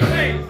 Change,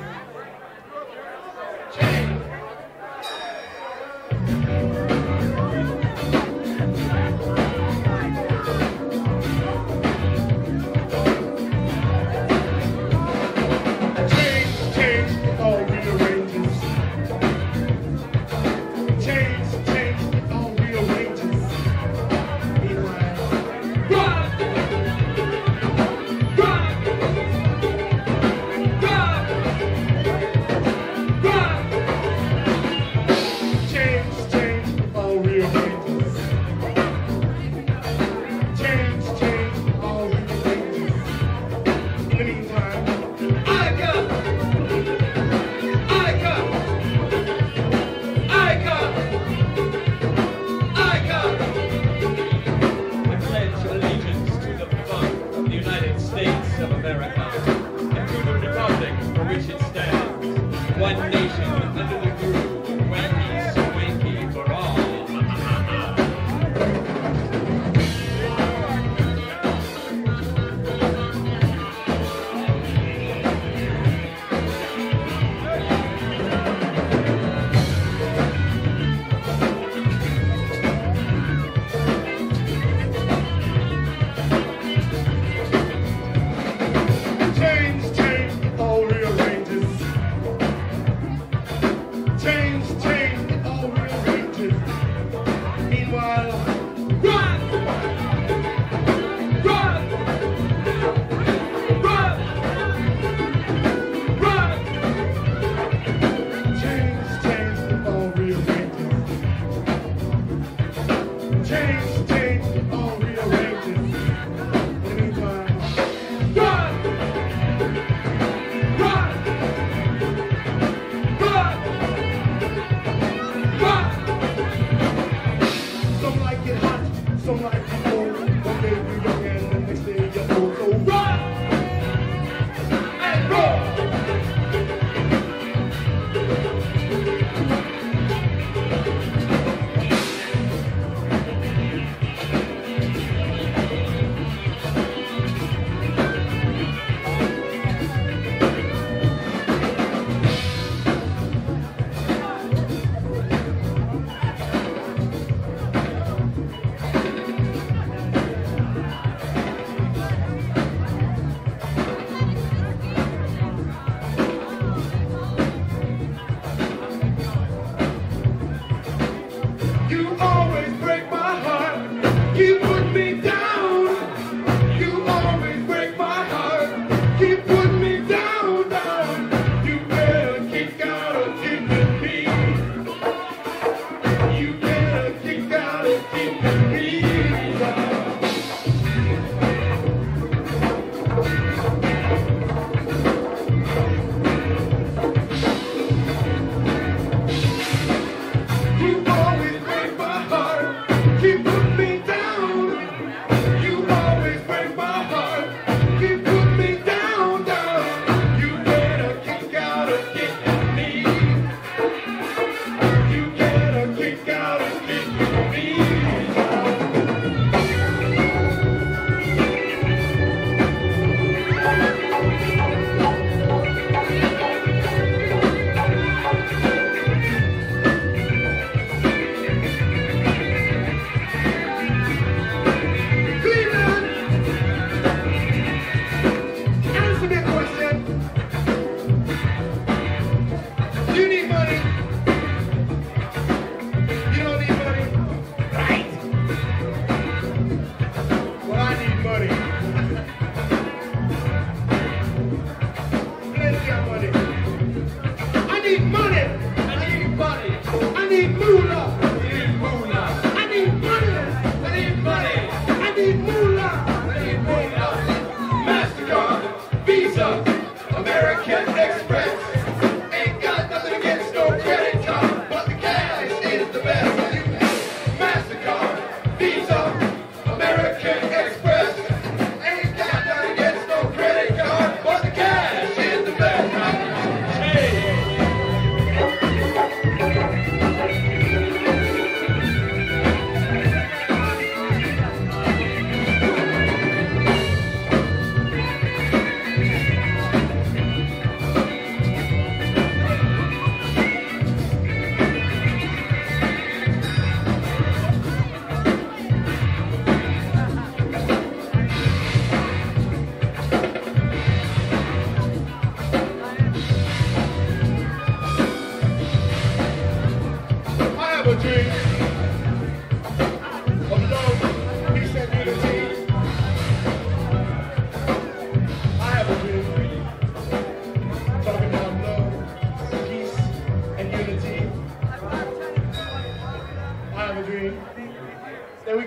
up there, right?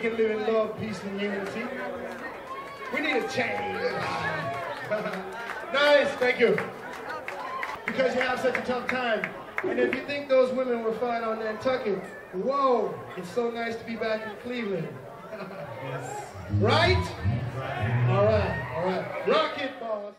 can live in love, peace, and unity. We need a change. nice, thank you. Because you have such a tough time. And if you think those women were fine on Nantucket, whoa, it's so nice to be back in Cleveland. Right? Right. All right, all right. Rocket, boss.